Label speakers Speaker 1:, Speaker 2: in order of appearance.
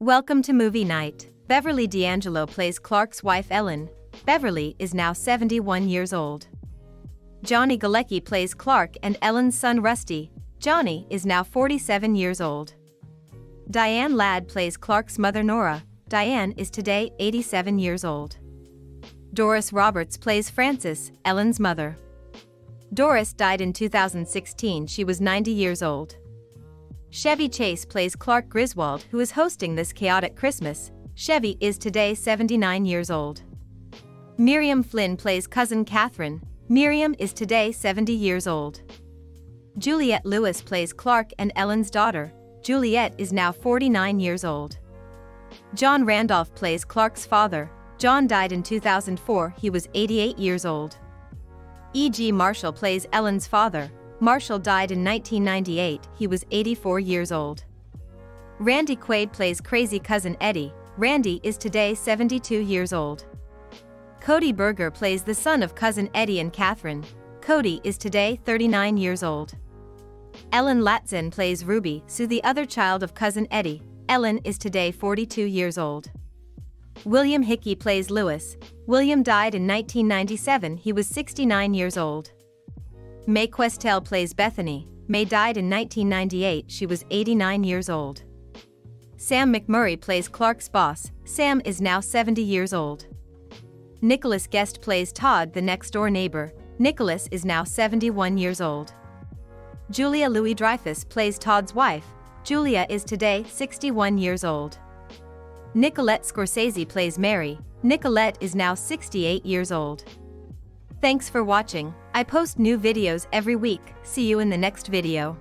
Speaker 1: Welcome to movie night. Beverly D'Angelo plays Clark's wife Ellen. Beverly is now 71 years old. Johnny Galecki plays Clark and Ellen's son Rusty. Johnny is now 47 years old. Diane Ladd plays Clark's mother Nora. Diane is today 87 years old. Doris Roberts plays Frances, Ellen's mother. Doris died in 2016, she was 90 years old. Chevy Chase plays Clark Griswold, who is hosting this chaotic Christmas. Chevy is today 79 years old. Miriam Flynn plays cousin Catherine. Miriam is today 70 years old. Juliette Lewis plays Clark and Ellen's daughter. Juliette is now 49 years old. John Randolph plays Clark's father. John died in 2004, he was 88 years old. E.G. Marshall plays Ellen's father. Marshall died in 1998, he was 84 years old. Randy Quaid plays crazy cousin Eddie, Randy is today 72 years old. Cody Burger plays the son of cousin Eddie and Catherine, Cody is today 39 years old. Ellen Latzen plays Ruby, Sue the other child of cousin Eddie, Ellen is today 42 years old. William Hickey plays Lewis, William died in 1997, he was 69 years old. Mae Questel plays Bethany. Mae died in 1998, she was 89 years old. Sam McMurray plays Clark's boss, Sam is now 70 years old. Nicholas Guest plays Todd, the next door neighbor, Nicholas is now 71 years old. Julia Louis Dreyfus plays Todd's wife, Julia is today 61 years old. Nicolette Scorsese plays Mary, Nicolette is now 68 years old. Thanks for watching. I post new videos every week, see you in the next video.